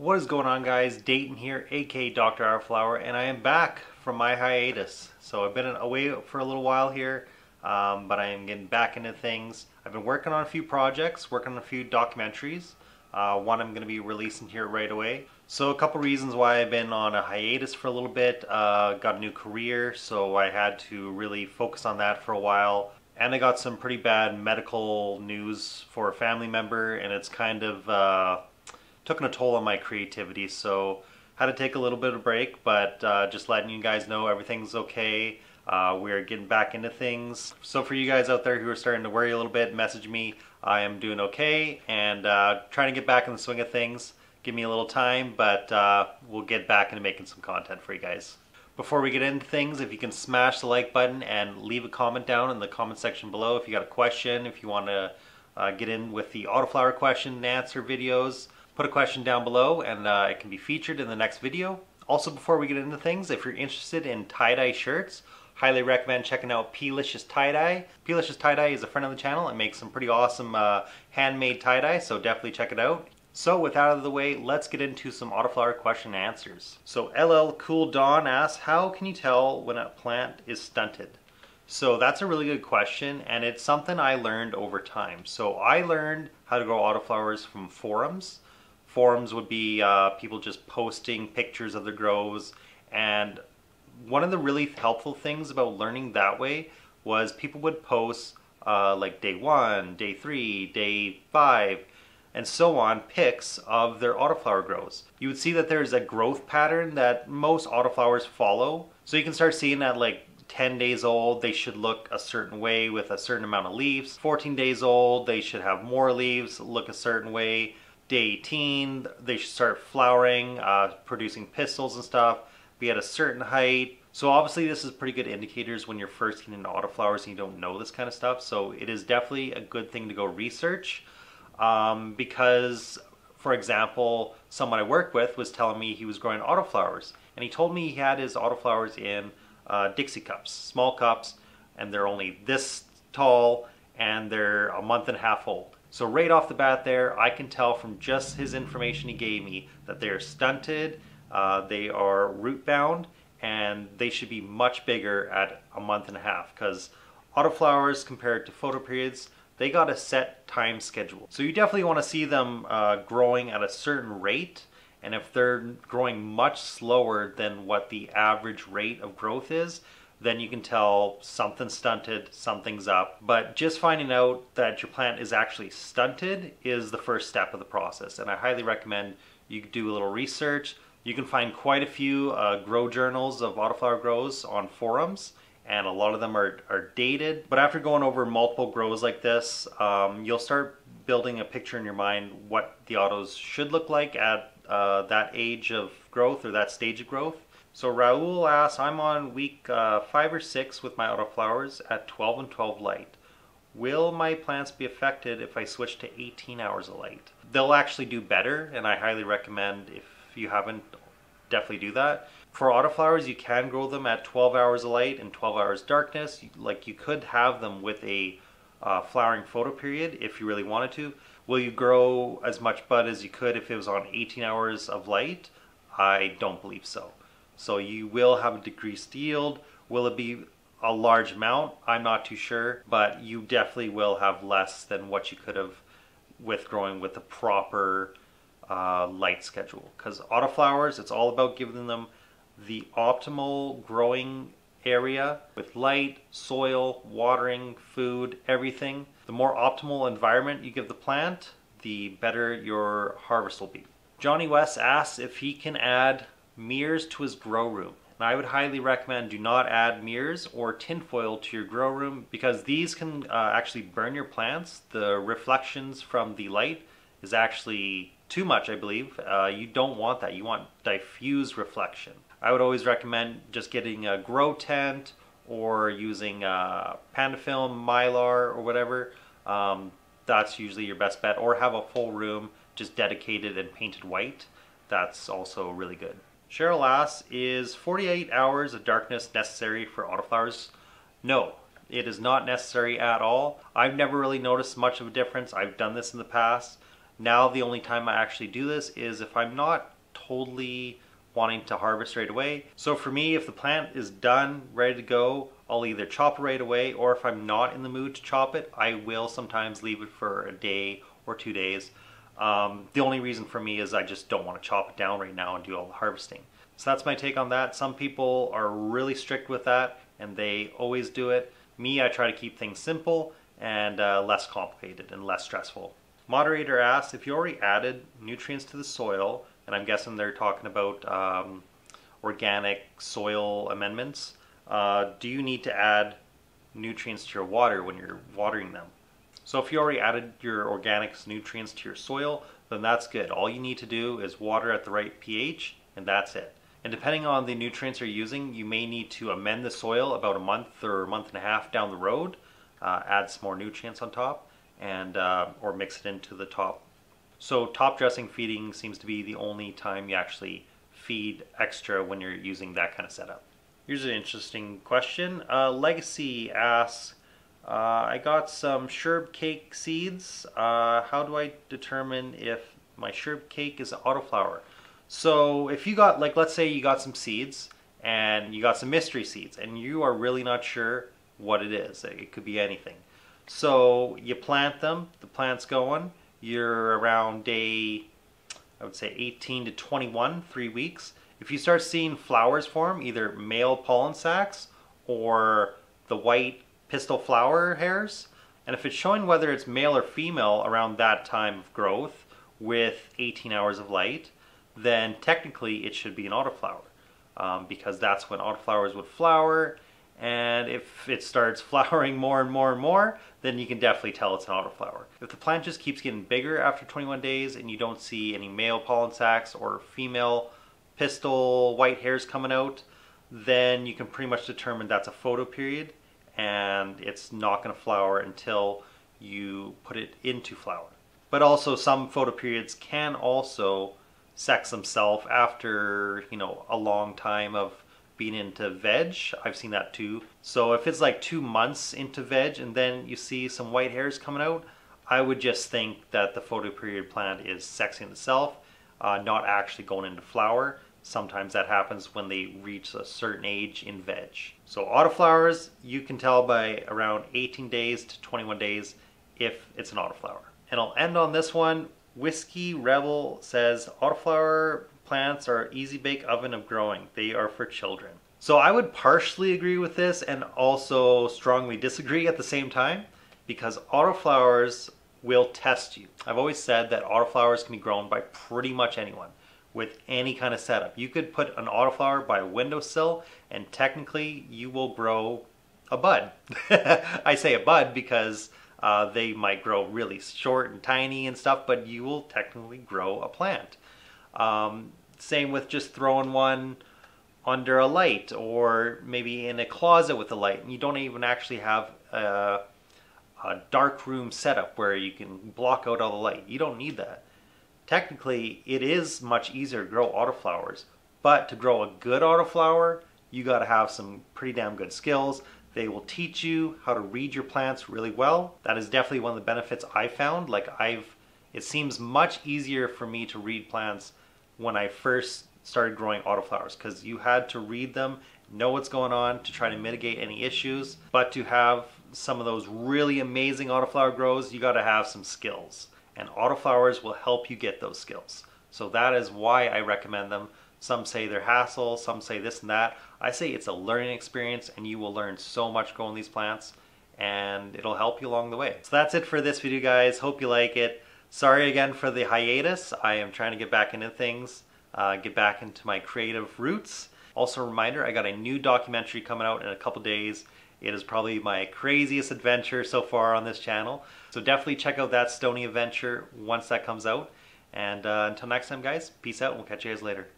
What is going on guys? Dayton here, aka Dr. Our and I am back from my hiatus. So I've been away for a little while here, um, but I am getting back into things. I've been working on a few projects, working on a few documentaries. Uh, one I'm going to be releasing here right away. So a couple reasons why I've been on a hiatus for a little bit. Uh, got a new career, so I had to really focus on that for a while. And I got some pretty bad medical news for a family member, and it's kind of uh, taken a toll on my creativity. So had to take a little bit of a break, but uh, just letting you guys know everything's okay. Uh, we're getting back into things. So for you guys out there who are starting to worry a little bit, message me. I am doing okay and uh, trying to get back in the swing of things. Give me a little time, but uh, we'll get back into making some content for you guys. Before we get into things, if you can smash the like button and leave a comment down in the comment section below if you got a question, if you want to uh, get in with the autoflower question and answer videos, put a question down below and uh, it can be featured in the next video. Also, before we get into things, if you're interested in tie-dye shirts, highly recommend checking out P-licious Tie-Dye. P-licious Tie-Dye is a friend of the channel and makes some pretty awesome uh, handmade tie-dye, so definitely check it out. So with that out of the way, let's get into some autoflower question and answers. So LL Cool Dawn asks, how can you tell when a plant is stunted? So that's a really good question and it's something I learned over time. So I learned how to grow autoflowers from forums forums would be uh, people just posting pictures of their grows. And one of the really helpful things about learning that way was people would post uh, like day one, day three, day five, and so on pics of their autoflower grows. You would see that there's a growth pattern that most autoflowers follow. So you can start seeing that like 10 days old, they should look a certain way with a certain amount of leaves. 14 days old, they should have more leaves, look a certain way day 18, they should start flowering, uh, producing pistils and stuff, be at a certain height. So obviously this is pretty good indicators when you're first getting into autoflowers and you don't know this kind of stuff. So it is definitely a good thing to go research um, because, for example, someone I worked with was telling me he was growing autoflowers and he told me he had his autoflowers in uh, Dixie cups, small cups, and they're only this tall and they're a month and a half old. So right off the bat there, I can tell from just his information he gave me that they are stunted, uh, they are root bound, and they should be much bigger at a month and a half because autoflowers compared to photoperiods, they got a set time schedule. So you definitely want to see them uh, growing at a certain rate and if they're growing much slower than what the average rate of growth is, then you can tell something's stunted, something's up. But just finding out that your plant is actually stunted is the first step of the process. And I highly recommend you do a little research. You can find quite a few uh, grow journals of autoflower grows on forums and a lot of them are, are dated. But after going over multiple grows like this, um, you'll start building a picture in your mind what the autos should look like at uh, that age of growth or that stage of growth. So Raul asks, I'm on week uh, 5 or 6 with my autoflowers at 12 and 12 light. Will my plants be affected if I switch to 18 hours of light? They'll actually do better, and I highly recommend if you haven't, definitely do that. For autoflowers, you can grow them at 12 hours of light and 12 hours darkness. Like you could have them with a uh, flowering photo period if you really wanted to. Will you grow as much bud as you could if it was on 18 hours of light? I don't believe so. So you will have a decreased yield. Will it be a large amount? I'm not too sure, but you definitely will have less than what you could have with growing with the proper uh, light schedule. Because autoflowers, it's all about giving them the optimal growing area with light, soil, watering, food, everything. The more optimal environment you give the plant, the better your harvest will be. Johnny West asks if he can add mirrors to his grow room. I would highly recommend do not add mirrors or tinfoil to your grow room because these can uh, actually burn your plants. The reflections from the light is actually too much, I believe. Uh, you don't want that. You want diffuse reflection. I would always recommend just getting a grow tent or using uh, Pandafilm, Mylar, or whatever. Um, that's usually your best bet. Or have a full room just dedicated and painted white. That's also really good. Cheryl asks, is 48 hours of darkness necessary for autoflowers? No, it is not necessary at all. I've never really noticed much of a difference. I've done this in the past. Now the only time I actually do this is if I'm not totally wanting to harvest right away. So for me, if the plant is done, ready to go, I'll either chop it right away or if I'm not in the mood to chop it, I will sometimes leave it for a day or two days. Um, the only reason for me is I just don't want to chop it down right now and do all the harvesting. So that's my take on that. Some people are really strict with that and they always do it. Me, I try to keep things simple and uh, less complicated and less stressful. Moderator asks if you already added nutrients to the soil, and I'm guessing they're talking about um, organic soil amendments. Uh, do you need to add nutrients to your water when you're watering them? So if you already added your organics nutrients to your soil, then that's good. All you need to do is water at the right pH, and that's it. And depending on the nutrients you're using, you may need to amend the soil about a month or a month and a half down the road, uh, add some more nutrients on top, and uh, or mix it into the top. So top dressing feeding seems to be the only time you actually feed extra when you're using that kind of setup. Here's an interesting question. Uh, Legacy asks, uh, I got some sherb cake seeds. Uh, how do I determine if my sherb cake is autoflower? So if you got, like, let's say you got some seeds and you got some mystery seeds and you are really not sure what it is. It could be anything. So you plant them, the plant's going, you're around day, I would say 18 to 21, three weeks. If you start seeing flowers form, either male pollen sacs or the white pistil flower hairs, and if it's showing whether it's male or female around that time of growth with 18 hours of light, then technically it should be an autoflower um, because that's when autoflowers would flower. And if it starts flowering more and more and more, then you can definitely tell it's an autoflower. If the plant just keeps getting bigger after 21 days and you don't see any male pollen sacs or female pistil white hairs coming out, then you can pretty much determine that's a photoperiod and it's not going to flower until you put it into flower. But also some photoperiods can also sex themselves after, you know, a long time of being into veg. I've seen that too. So if it's like two months into veg and then you see some white hairs coming out, I would just think that the photoperiod plant is sexing itself, uh, not actually going into flower. Sometimes that happens when they reach a certain age in veg. So autoflowers, you can tell by around 18 days to 21 days if it's an autoflower. And I'll end on this one Whiskey Rebel says autoflower plants are easy bake oven of growing. They are for children. So I would partially agree with this and also strongly disagree at the same time because autoflowers will test you. I've always said that autoflowers can be grown by pretty much anyone with any kind of setup. You could put an autoflower by a windowsill and technically you will grow a bud. I say a bud because uh, they might grow really short and tiny and stuff, but you will technically grow a plant. Um, same with just throwing one under a light or maybe in a closet with a light. And you don't even actually have a, a dark room setup where you can block out all the light. You don't need that. Technically, it is much easier to grow autoflowers, but to grow a good autoflower, you got to have some pretty damn good skills. They will teach you how to read your plants really well. That is definitely one of the benefits I found. Like I've, it seems much easier for me to read plants when I first started growing autoflowers because you had to read them, know what's going on to try to mitigate any issues. But to have some of those really amazing autoflower grows, you got to have some skills. And autoflowers will help you get those skills. So that is why I recommend them. Some say they're hassle, some say this and that. I say it's a learning experience and you will learn so much growing these plants and it'll help you along the way. So that's it for this video guys. Hope you like it. Sorry again for the hiatus. I am trying to get back into things, uh, get back into my creative roots. Also a reminder, I got a new documentary coming out in a couple days. It is probably my craziest adventure so far on this channel. So definitely check out that Stony adventure once that comes out. And uh, until next time guys, peace out and we'll catch you guys later.